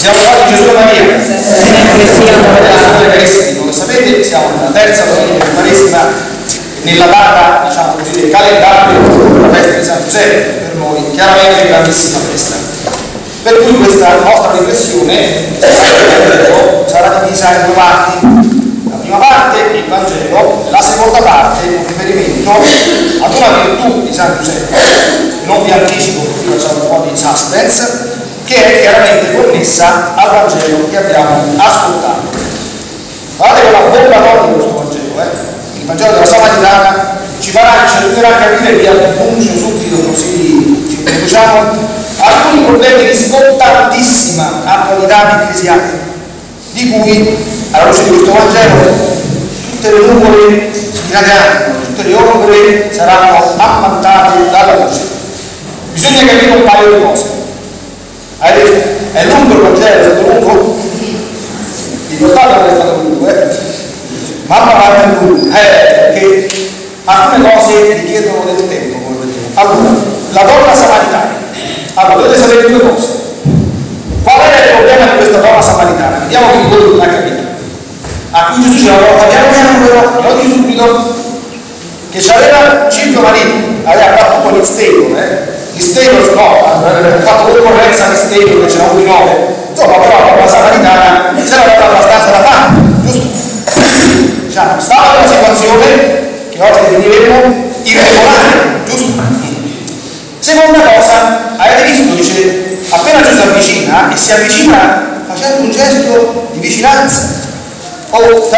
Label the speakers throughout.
Speaker 1: Siamo stati Gesù e Maria. Come sapete siamo nella terza domenica di Quaresima nella data, diciamo così, del calendario della festa di San Giuseppe, per noi chiaramente grandissima festa. Per cui questa nostra riflessione sarà divisa in due parti prima parte il Vangelo, la seconda parte un riferimento ad una virtù di San Giuseppe, non vi anticipo così facciamo un po' di suspense, che è chiaramente connessa al Vangelo che abbiamo ascoltato. Guardate che la bomba nota di questo Vangelo, eh? il Vangelo della Samaritana ci farà, ci aiuterà a capire via annuncio subito così ci introduciamo alcuni problemi di scottantissima attualità ecclesiale di cui alla luce di questo Vangelo tutte le nuvole sgradiranno, tutte le ombre saranno ammantate dalla luce. Bisogna capire un paio di cose. Avete È lungo il Vangelo, è stato lungo? Ricordate che è stato lungo, eh? Mamma quanto è lungo, eh, perché alcune cose richiedono del tempo, come vedete. Allora, la donna samaritana. Allora, dovete sapere due cose. Qual era il problema di questa donna samaritana? Vediamo che voi non ha capito a cui Gesù ci lavora piano piano però non di subito che c'aveva cinque mariti aveva fatto un po' l'istero eh? L'istero no ha fatto concorrenza all'istero che c'era un di nove insomma però la samaritana c'era stata abbastanza da fare giusto? diciamo stava in una situazione che oggi definiremo irregolare giusto? seconda cosa avete visto dice appena ci si avvicina e si avvicina facendo un gesto di vicinanza Oh,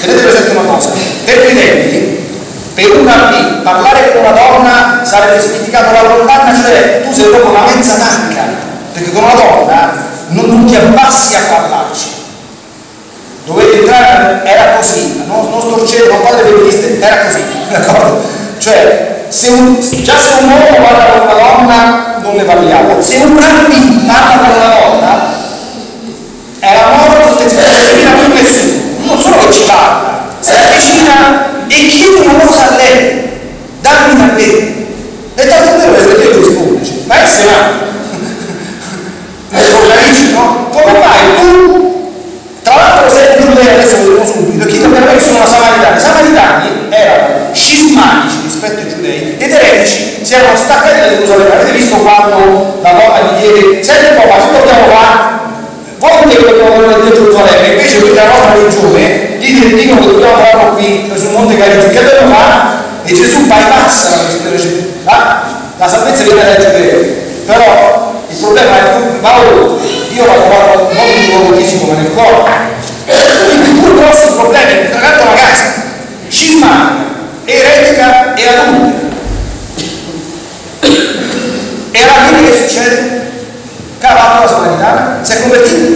Speaker 1: tenete presente una cosa, per credenti, per un rabbì, parlare con una donna sarebbe significato la condanna, cioè tu sei proprio una mezza tanca, perché con una donna non, non ti abbassi a parlarci. Dovete entrare, era così, non, non storcete, non fate le riviste, era così, d'accordo? Cioè, se un, già se un uomo parla con una donna non ne parliamo, se un rabbì parla con una donna è la morte potenzialmente più nessuno non solo che ci parla si avvicina e chiede una cosa a lei dammi da bere e tanto è vero che Dio risponde ma è senato capisci no? come mai tu tra l'altro sei un giudeo adesso lo vedremo subito chi ti perché sono samaritani i samaritani erano scismatici rispetto ai giudei ed eretici si erano staccati da Gerusalemme avete visto quando la donna gli chiede senti un po' ma che dobbiamo fare che dobbiamo andare a Gerusalemme, invece questa nostra religione gli dicono che dobbiamo farlo qui sul Monte Carizio, che dobbiamo fare? E Gesù bypassa la questione la, la salvezza viene dai giudei, però il problema è che oltre, io l'ho trovato non in pochissimo ma nel cuore. Quindi due grossi problemi, intanto una casa, scismatica, eretica e adultera. E alla fine che succede? cavato la samaritana, si è convertito.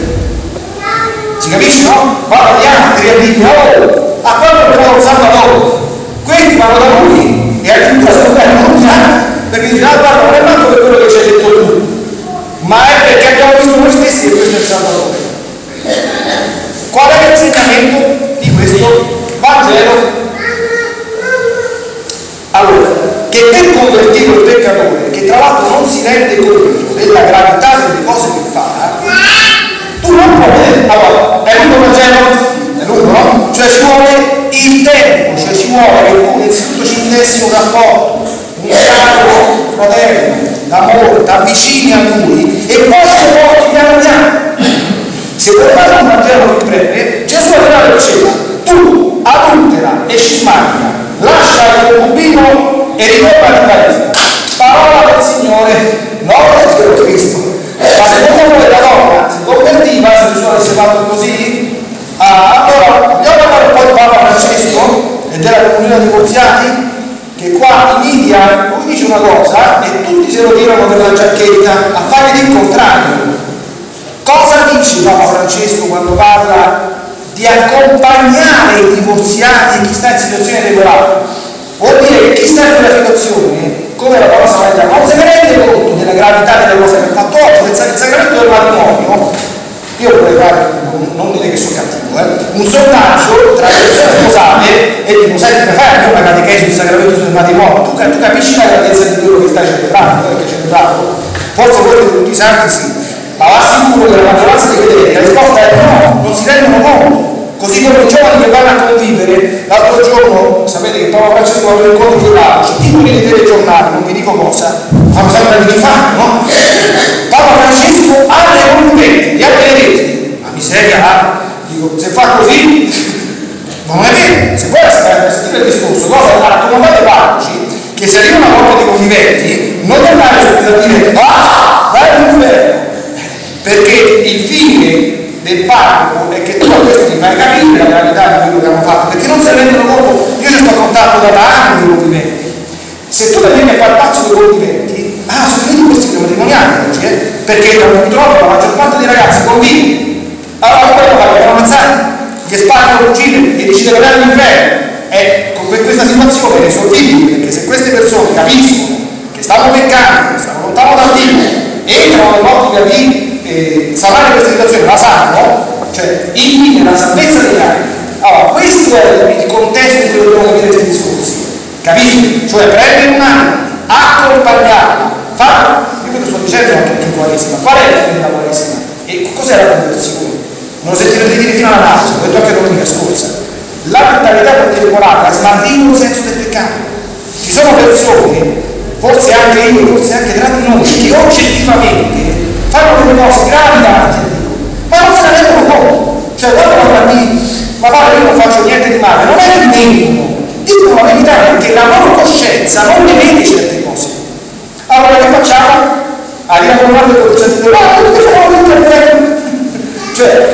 Speaker 1: Si capisce, no? Guarda gli altri e dicono, oh, a quando abbiamo il Salvatore? Questi vanno da lui e addirittura si convertono tutti altri, perché dicono, ah guarda, non è manco per quello che ci hai detto tu, ma è perché abbiamo visto noi stessi che questo è il Salvatore. Qual è l'insegnamento di questo Vangelo? Allora, che per convertire il peccatore, che tra l'altro non si rende conto della gravità delle cose che fa, che tu innanzitutto ci intessi un rapporto, un dialogo fraterno, d'amore, t'avvicini a lui e poi ci porti piano piano. Se fare un Vangelo più breve, Gesù le diceva, tu adultera e scismatica, lascia il concubino e ritorna al paese. Parola del Signore, non del Cristo. Ma secondo voi la donna si convertiva se Gesù avesse fatto così? Ah, allora, vogliamo parlare un po' di Papa Francesco e della comunione dei divorziati? Che qua in India lui dice una cosa e tutti se lo tirano per la giacchetta a fare il contrario. Cosa dice Papa Francesco quando parla di accompagnare i divorziati e chi sta in situazione regolare. Vuol dire che chi sta in quella situazione, come la parola samaritana, non si rende conto della gravità delle cose che ha fatto oggi, il sacramento del matrimonio. Io vorrei fare, non dite che sono cattivo, eh, un sondaggio tra le persone sposate e dico, sai come fai anche una catechesi sul sacramento del matrimonio? Tu, tu capisci la grandezza di quello che stai celebrando, eh, che celebrando? Forse voi tutti i santi sì, Ma va sicuro che la maggioranza dei credenti la risposta è no, non si rendono conto. Così come i giovani che vanno a convivere, l'altro giorno, sapete che Paolo Francesco ha un incontro con l'altro, titoli di telegiornale, non vi dico cosa, fanno sempre di fatto, no? Papa Francesco ha dei conviventi, li ha benedetti. Ma miseria, ah, dico, se fa così, non è vero, se voi sentire il discorso, cosa raccomandate parroci, che se arriva una volta di conviventi, non andare subito a dire, ah, vai all'inferno, perché il fine del parroco è che tu a questi fai capire la gravità di quello che hanno fatto, perché non si rendono conto, io ci sto contatto da anni con i conviventi, se tu vieni a fare pazzo dei conviventi, ah, sono finiti questi matrimoniali oggi, eh? perché purtroppo la maggior parte dei ragazzi convive, allora quello fa che ammazzare che sparano e decide di all'inferno è con questa situazione è risolvibile perché se queste persone capiscono che stanno peccando, stanno lontano da Dio entrano nell'ottica di eh, salvare questa situazione, la sanno cioè il fine è la salvezza degli altri allora questo è il contesto in cui dobbiamo capire questi discorsi capite? cioè prendere un anno accompagnarlo fare io ve lo sto dicendo anche in Quaresima qual è il fine della Quaresima? e cos'è la conversione? Non lo sentirete dire fino alla nascita, l'ho detto anche domenica scorsa. La mentalità contemporanea ha il senso del peccato. Ci sono persone, forse anche io, forse anche tra di noi, che oggettivamente fanno delle cose gravi davanti a Dio, ma non se ne rendono conto. Cioè, quando vanno a dire, ma padre, io non faccio niente di male, non è il minimo, dicono la verità perché la loro coscienza non ne vede certe cose. Allora che facciamo? Arriviamo a un altro e cominciamo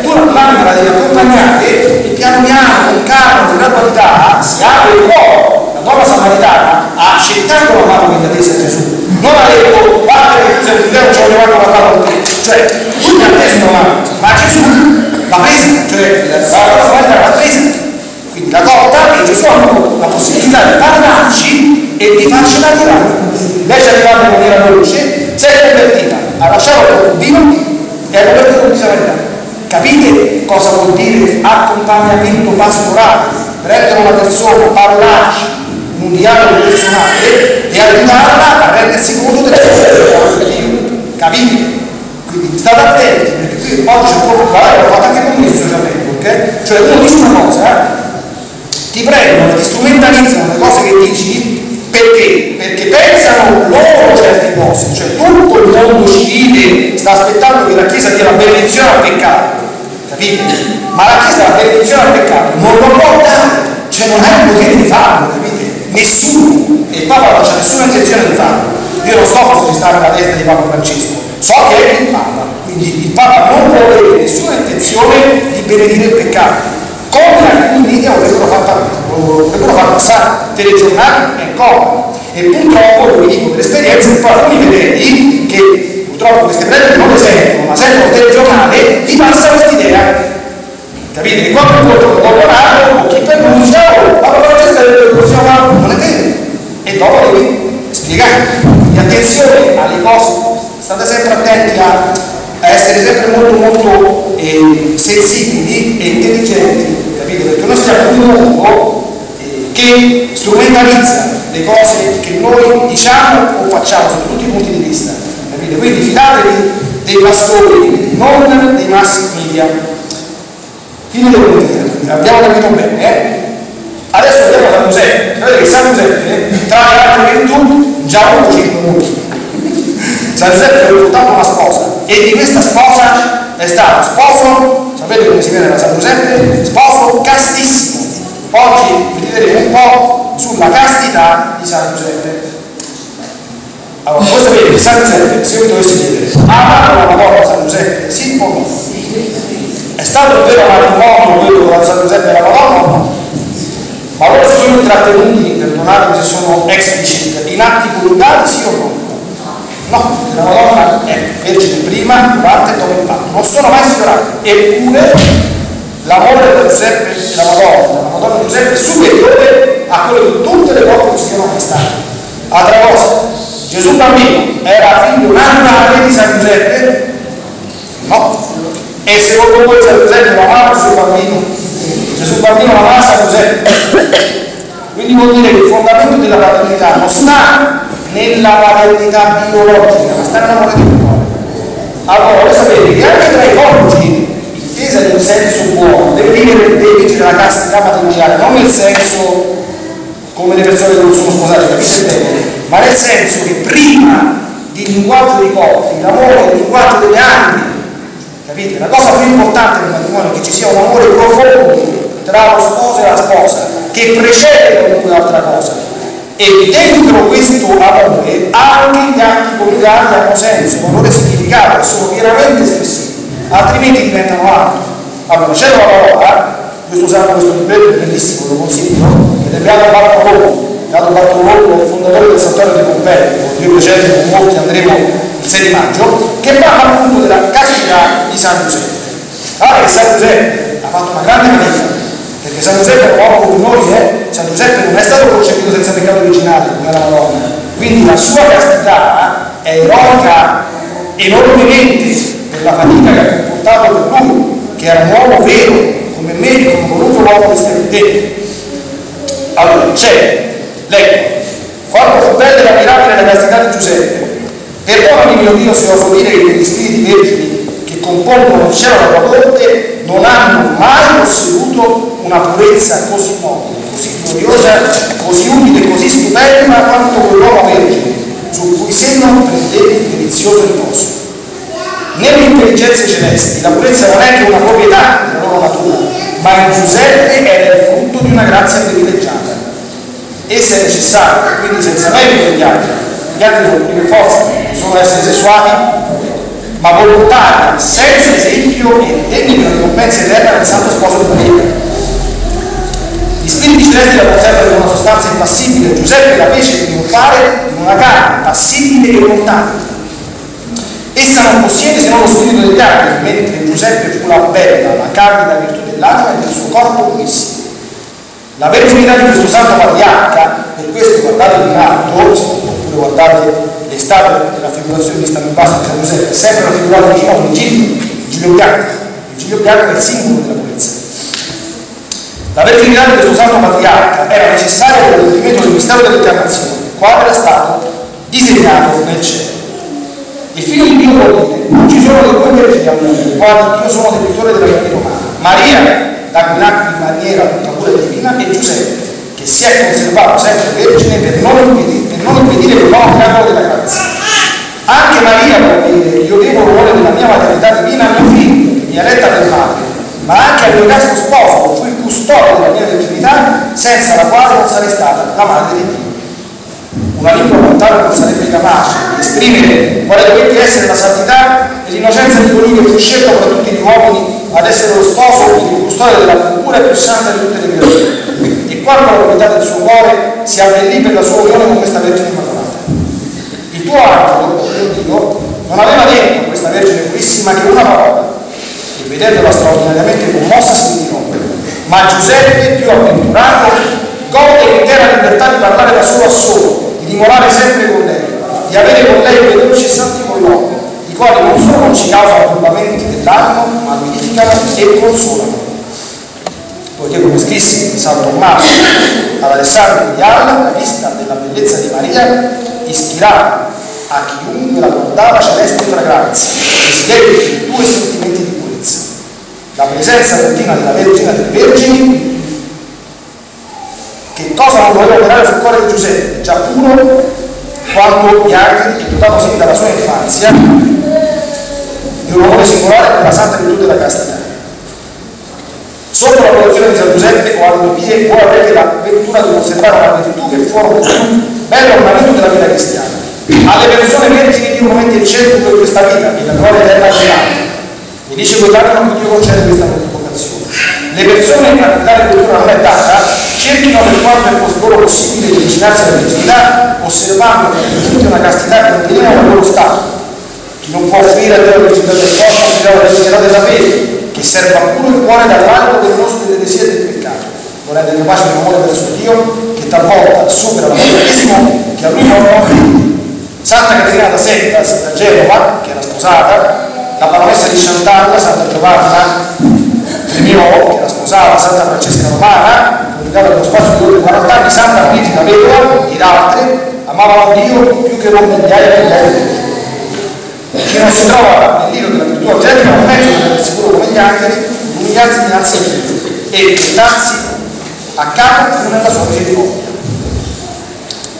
Speaker 1: Tu l'anima la devi accompagnare e piano piano, con calma, con gradualità, si apre il cuore. La donna samaritana ha accettato la mano che gli ha Gesù. Non ha detto, guarda che un Dio, ci voglio fare una mano con te. Cioè, lui mi ha teso una mano, ma Gesù l'ha presa, cioè la donna samaritana l'ha presa. Quindi la cotta e Gesù ha la possibilità di parlarci e di farcela tirare. Lei ci è arrivata in maniera veloce, si è convertita, ha lasciato il vino e ha convertito il samaritano. Capite cosa vuol dire accompagnamento pastorale? Prendere una persona, parlarci, un dialogo personale e aiutarla a rendersi conto cose che Dio. Capite? Quindi state attenti, perché qui oggi c'è proprio parlare, l'ho fatto anche con me social eh? cioè uno dice una cosa, ti prendono, ti strumentalizzano le cose che dici perché? Perché pensano loro certe cose, cioè tutto il mondo civile sta aspettando che la Chiesa dia la benedizione al peccato capite? Ma la Chiesa la benedizione al peccato non lo può dare, cioè non ha il potere di farlo, capite? Nessuno, e il Papa non c'è nessuna intenzione di farlo. Io non so cosa sta nella testa di Papa Francesco, so che è il Papa, quindi il Papa non può avere nessuna intenzione di benedire il peccato. Come alcuni media avrebbero fatto, passare telegiornali e come. E purtroppo, vi dico per esperienza, alcuni fedeli che purtroppo queste prede non le sentono, ma sentono telegiornale, ti passa questa idea. Capite? Che quando incontro un doponato o chi oh, ma però questa è il prossimo non è vero. E dopo devi spiegare. Quindi attenzione alle cose, state sempre attenti a, essere sempre molto molto eh, sensibili e intelligenti, capite? Perché noi siamo un mondo eh, che strumentalizza le cose che noi diciamo o facciamo sotto tutti i punti di vista capite? Quindi fidatevi dei pastori, non dei mass media. Fine del dire, abbiamo capito bene, eh? Adesso andiamo San Giuseppe, sapete che San Giuseppe, tra le altre virtù, già ha avuto 5 minuti. San Giuseppe aveva soltanto una sposa e di questa sposa è stato sposo, sapete come si vede da San Giuseppe? Sposo castissimo. Oggi vedremo un po' sulla castità di San Giuseppe. Allora, voi sapete che San Giuseppe, se io dovessi chiedere, ha amato la Madonna San Giuseppe? Sì o no? È stato vero matrimonio quello tra San Giuseppe e la Madonna? Ma loro si sono intrattenuti, perdonatemi se sono explicit, in atti coniugati sì o no? No, la Madonna è vergine prima, durante e dopo il patto. Non sono mai separati. Eppure l'amore di Giuseppe e la Madonna, la Madonna di Giuseppe è superiore a quello di tutte le volte che si siano acquistate. Altra cosa, Gesù bambino era figlio natale di San Giuseppe? No. E secondo voi San Giuseppe lo amava il suo bambino? Gesù bambino lo amava San Giuseppe. Quindi vuol dire che il fondamento della paternità non sta nella paternità biologica, ma sta del cuore. Allora, voi sapete che anche tra i coniugi, intesa in un senso buono, deve vivere, deve vigere la castità matrimoniale, non nel senso come le persone che non sono sposate, capite bene, ma nel senso che prima di linguaggio dei corpi, l'amore è il linguaggio delle anime, capite? La cosa più importante nel matrimonio è che ci sia un amore profondo tra lo sposo e la sposa, che precede comunque altra cosa. E dentro questo amore anche gli atti coniugali hanno senso, valore significato e sono pienamente espressivi, altrimenti diventano altro. Allora, c'è una parola, io sto usando questo libretto bellissimo, lo consiglio, che è Beato Bartolomeo, Beato Bartolomeo, fondatore del Santuario di Pompei, con Dio piacere, con molti andremo il 6 maggio, che parla appunto della castità di San Giuseppe. Allora San Giuseppe ha fatto una grande vita, perché San Giuseppe è un uomo come noi, eh? San Giuseppe non è stato concepito senza peccato originale come la Madonna, quindi la sua castità è eroica enormemente per la fatica che ha comportato per lui, che era un uomo vero, come me, come qualunque uomo che stai dentro. Allora, c'è, leggo, quanto fu bella e ammirabile la castità di Giuseppe. Perdonami mio Dio se oso dire che gli spiriti vergini che compongono il cielo e la corte non hanno mai posseduto una purezza così nobile, così gloriosa, così umile così stupenda quanto quell'uomo vergine, su cui seno prendete il delizioso riposo. Nelle intelligenze celesti la purezza non è che una proprietà della loro natura, ma in Giuseppe era il frutto di una grazia privilegiata. Essa è necessaria, quindi senza merito degli altri. Gli altri sono prime forze, sono esseri sessuali, ma volontaria, senza esempio e degni di una ricompensa eterna del Santo Sposo di Maria. Gli spiriti celesti la conservano in una sostanza impassibile, Giuseppe la fece trionfare in una carne passibile e lontana. Essa non possiede se non lo spirito degli altri, mentre Giuseppe fu la bella, la candida virtù dell'anima e del suo corpo purissimo. La verginità di questo santo patriarca, per questo guardate in alto, oppure guardate le statue della figurazione che stanno in basso di San Giuseppe, è sempre raffigurato di nuovo il giglio, il bianco. Il giglio bianco è il simbolo della purezza. La verginità di questo santo patriarca era necessaria per l'adempimento del mistero dell'incarnazione, quale era stato disegnato nel cielo. Il figlio di Dio vuol dire, non ci sono le due vergini al mondo, quali io sono debitore della mia romana. Maria, da cui nacque in maniera tutta pura divina, e Giuseppe, che si è conservato sempre vergine per non impedire, per non impedire il nuovo miracolo della grazia. Anche Maria vuol dire, io devo l'onore della mia maternità divina a mio figlio, che mi ha letta per madre, ma anche al mio casto sposo, con cui il custode della mia virginità, senza la quale non sarei stata la madre di Dio. Una lingua lontana non sarebbe capace di esprimere quale dovette essere la santità e l'innocenza di colui che fu scelto tra tutti gli uomini ad essere lo sposo e il custode della cultura più santa di tutte le creature. E quanto la proprietà del suo cuore si abbellì per la sua unione con questa Vergine Immacolata. Il tuo angelo, io dico, non aveva detto a questa Vergine Purissima che una parola, e vedendola straordinariamente commossa si ritirò. Ma Giuseppe, più avventurato, gode l'intera libertà di parlare da solo a solo, di dimorare sempre con lei, di avere con lei quei dolci santi colloqui, i quali non solo non ci causano turbamenti dell'animo, ma vivificano e consolano. Poiché come scrissi San Tommaso all'Alessandro di Alla, la vista della bellezza di Maria ispirava a chiunque la guardava celeste fragranze, desideri di virtù e sentimenti di purezza. La presenza continua della Vergine delle Vergini che cosa non doveva operare sul cuore di Giuseppe, già puro quanto gli angeli, che dotato sin dalla sua infanzia di un amore singolare per la santa virtù della castità. Sotto la protezione di San Giuseppe o alle vie voi avrete la ventura di conservare una virtù che forma più bello ornamento della vita cristiana. Alle persone vergini Dio promette il centro di questa vita e la gloria eterna generale. Mi dice quell'anno che Dio concede questa vocazione. Le persone a cui tale cultura non è data cerchino per quanto è loro possibile di avvicinarsi alla virginità, osservando che è una castità che non viene dal loro stato. Chi non può offrire a Dio la virginità del corpo, offrirà la virginità della fede, che serva pure il cuore dall'alto del nostro dell'eresia del peccato, volendo capace di amore verso Dio, che talvolta supera l'amorissimo che a lui non. Santa Caterina da Setta, da Genova, che era sposata, la baronessa di Chantalla, Santa Giovanna Tremio, che era sposata, Santa Francesca Romana, spazio di oltre 40 anni, Santa Brigida Vedova ed altre, amavano Dio più che non migliaia di volte. Chi non si trova nel libro della virtù autentica non di essere sicuro come gli angeli, umiliarsi dinanzi a Dio e mettersi a capo nella sua misericordia.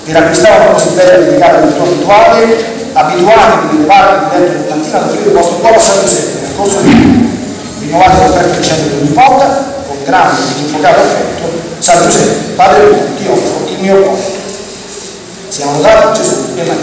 Speaker 1: Per acquistare una così bella e delicata virtù abituale, abituatevi di levarvi di letto mattina ad offrire il vostro cuore a San Giuseppe nel corso di rinnovate l'offerta del centro di ogni volta, grande e infuocato affetto, San Giuseppe, Padre mio, ti offro il mio cuore. Siamo dati Gesù e Maria.